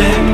living